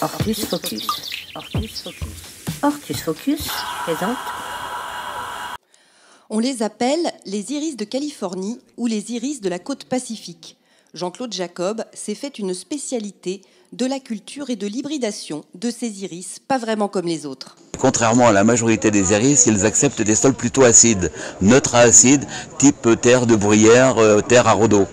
Ortus Focus. Ortus Focus. Focus présente. On les appelle les iris de Californie ou les iris de la côte pacifique. Jean-Claude Jacob s'est fait une spécialité de la culture et de l'hybridation de ces iris, pas vraiment comme les autres. Contrairement à la majorité des iris, ils acceptent des sols plutôt acides, neutres à acides, type terre de bruyère, euh, terre à rhodo,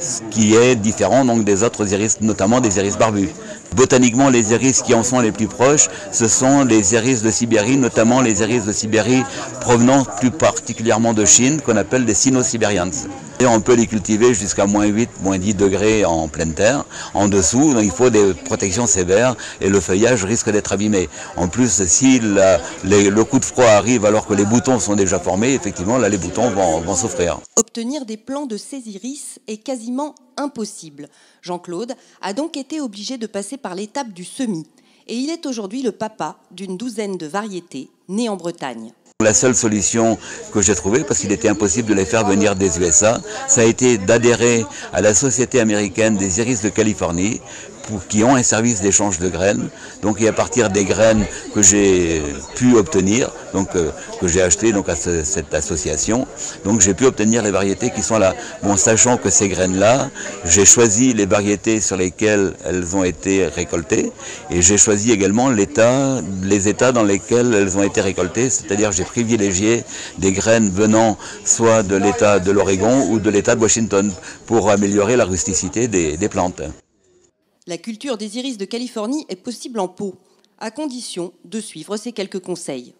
ce qui est différent donc des autres iris, notamment des iris barbus. Botaniquement, les iris qui en sont les plus proches, ce sont les iris de Sibérie, notamment les iris de Sibérie provenant plus particulièrement de Chine, qu'on appelle des Sino-Sibériens. Et on peut les cultiver jusqu'à moins 8, moins 10 degrés en pleine terre. En dessous, il faut des protections sévères et le feuillage risque d'être abîmé. En plus, si le coup de froid arrive alors que les boutons sont déjà formés, effectivement, là, les boutons vont souffrir. Obtenir des plants de ces iris est quasiment impossible. Jean-Claude a donc été obligé de passer par l'étape du semis. Et il est aujourd'hui le papa d'une douzaine de variétés nées en Bretagne. La seule solution que j'ai trouvée, parce qu'il était impossible de les faire venir des USA, ça a été d'adhérer à la Société américaine des iris de Californie, qui ont un service d'échange de graines. Donc, et à partir des graines que j'ai pu obtenir, donc euh, que j'ai acheté donc à cette association, donc j'ai pu obtenir les variétés qui sont là. Bon, sachant que ces graines-là, j'ai choisi les variétés sur lesquelles elles ont été récoltées, et j'ai choisi également l'état, les états dans lesquels elles ont été récoltées, c'est-à-dire j'ai privilégié des graines venant soit de l'état de l'Oregon ou de l'état de Washington pour améliorer la rusticité des plantes. La culture des iris de Californie est possible en pot, à condition de suivre ces quelques conseils.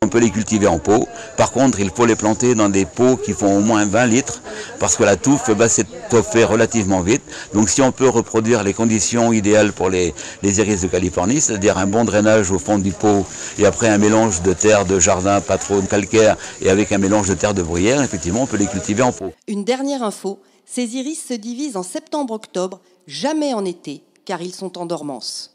On peut les cultiver en pot. Par contre, il faut les planter dans des pots qui font au moins 20 litres parce que la touffe va s'étoffer relativement vite. Donc si on peut reproduire les conditions idéales pour les, iris de Californie, c'est-à-dire un bon drainage au fond du pot et après un mélange de terre de jardin, pas trop calcaire et avec un mélange de terre de bruyère, effectivement, on peut les cultiver en pot. Une dernière info, ces iris se divisent en septembre-octobre jamais en été, car ils sont en dormance.